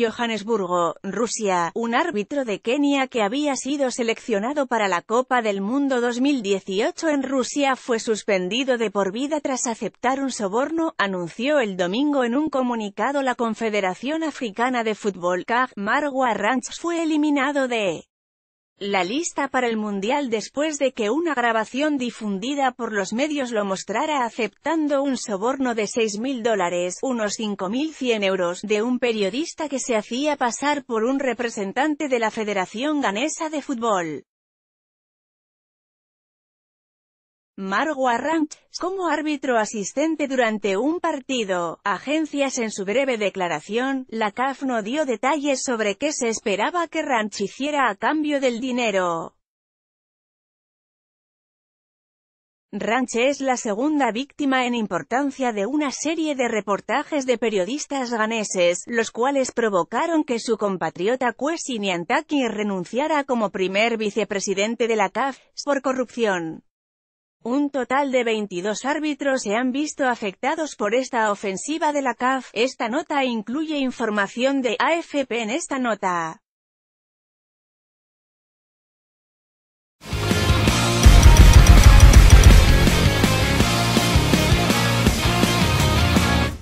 Johannesburgo, Rusia, un árbitro de Kenia que había sido seleccionado para la Copa del Mundo 2018 en Rusia fue suspendido de por vida tras aceptar un soborno, anunció el domingo en un comunicado la Confederación Africana de Fútbol CAF. Marwa Ranch fue eliminado de la lista para el Mundial después de que una grabación difundida por los medios lo mostrara aceptando un soborno de 6.000 dólares, unos 5.100 euros, de un periodista que se hacía pasar por un representante de la Federación Ganesa de Fútbol. Marwa Ranch, como árbitro asistente durante un partido. Agencias en su breve declaración, la CAF no dio detalles sobre qué se esperaba que Ranch hiciera a cambio del dinero. Ranch es la segunda víctima en importancia de una serie de reportajes de periodistas ganeses, los cuales provocaron que su compatriota Kwesi Nyantakyi renunciara como primer vicepresidente de la CAF, por corrupción. Un total de 22 árbitros se han visto afectados por esta ofensiva de la CAF. Esta nota incluye información de AFP en esta nota.